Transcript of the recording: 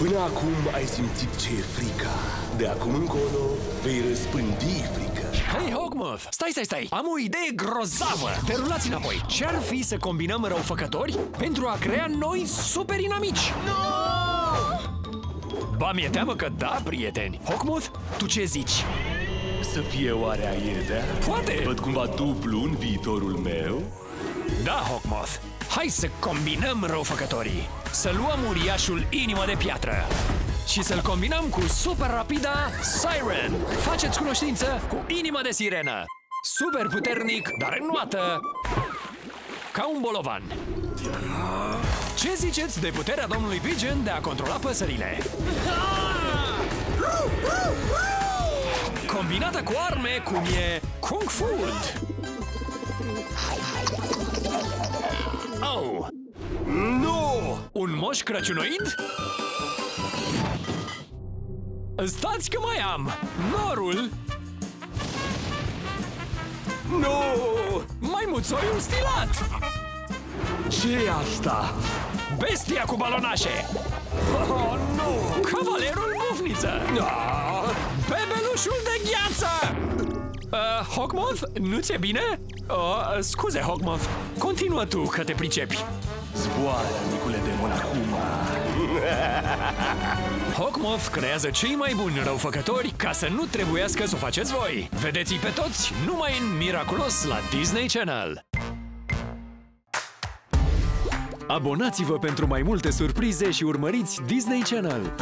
Până acum ai simțit ce e frica. De acum încolo vei răspândi frică. Hei, Hogmoth! Stai, stai, stai! Am o idee grozavă! Derulați înapoi! Ce-ar fi să combinăm răufăcători pentru a crea noi super inamici? Ba, mi-e teamă că da, prieteni! Hogmoth, tu ce zici? Să fie oare aiedea? Poate! Văd cumva dublu în viitorul meu? Da, Hogmoth! Hai să combinăm răufăcătorii! Să luăm uriașul inimă de piatră! Și să-l combinăm cu super rapida Siren! Faceți cunoștință cu inima de sirenă! Super puternic, dar înnoată! Ca un bolovan! Ce ziceți de puterea domnului Pigeon de a controla păsările? Combinată cu arme cum e Kung Fu! Oh! Nu! Un moș crăciunoid? Stați că mai am! Norul! Nu! Maimuțoiul stilat! ce e asta? Bestia cu balonașe! Oh, nu! Cavalerul bufniță! Ah, bebelușul de gheață! Uh, Hogmoth, nu ți-e bine? Uh, scuze, Hogmoth. Continuă tu, că te pricepi. Zboară, micule demon, acum. Hogmoth creează cei mai buni răufăcători ca să nu trebuiască să o faceți voi. Vedeți-i pe toți numai în Miraculos la Disney Channel. Abonați-vă pentru mai multe surprize și urmăriți Disney Channel.